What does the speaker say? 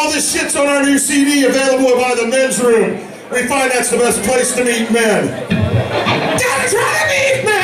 all this shit's on our new CD available by the men's room. We find that's the best place to meet men. Gotta try to meet men!